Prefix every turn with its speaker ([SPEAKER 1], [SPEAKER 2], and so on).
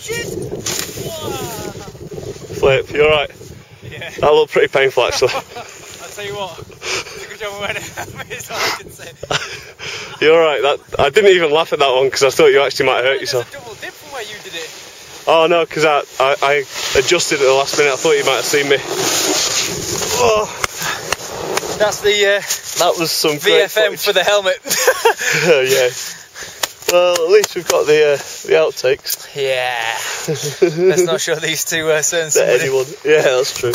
[SPEAKER 1] shit! Flip, you alright?
[SPEAKER 2] Yeah.
[SPEAKER 1] That looked pretty painful actually.
[SPEAKER 2] I'll tell you what, it's a good job I went it's all I can say.
[SPEAKER 1] You're alright, that, I didn't even laugh at that one because I thought you actually might hurt yourself.
[SPEAKER 2] double dip from where you did it.
[SPEAKER 1] Oh no, because I, I, I, adjusted at the last minute, I thought you might have seen me. Oh.
[SPEAKER 2] That's the... Uh,
[SPEAKER 1] that was some
[SPEAKER 2] VFM for the helmet.
[SPEAKER 1] yeah. Well, at least we've got the uh, the outtakes.
[SPEAKER 2] yeah. Let's not show these to uh, certain
[SPEAKER 1] to anyone. Yeah, that's true.